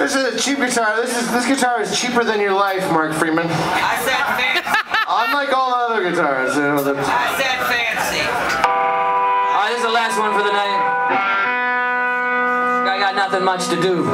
This is a cheap guitar. This is this guitar is cheaper than your life, Mark Freeman. I said fancy. Unlike all other guitars, you know. The, I said fancy. All right, this is the last one for the night. I got nothing much to do.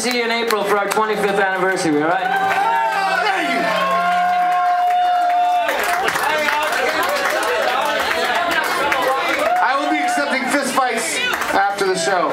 See you in April for our 25th anniversary, all right? I will be accepting fistfights after the show.